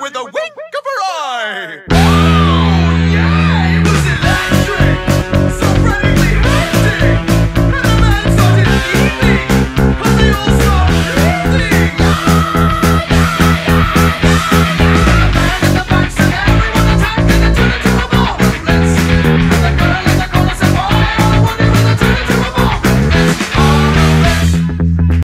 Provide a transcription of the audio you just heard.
with a wink.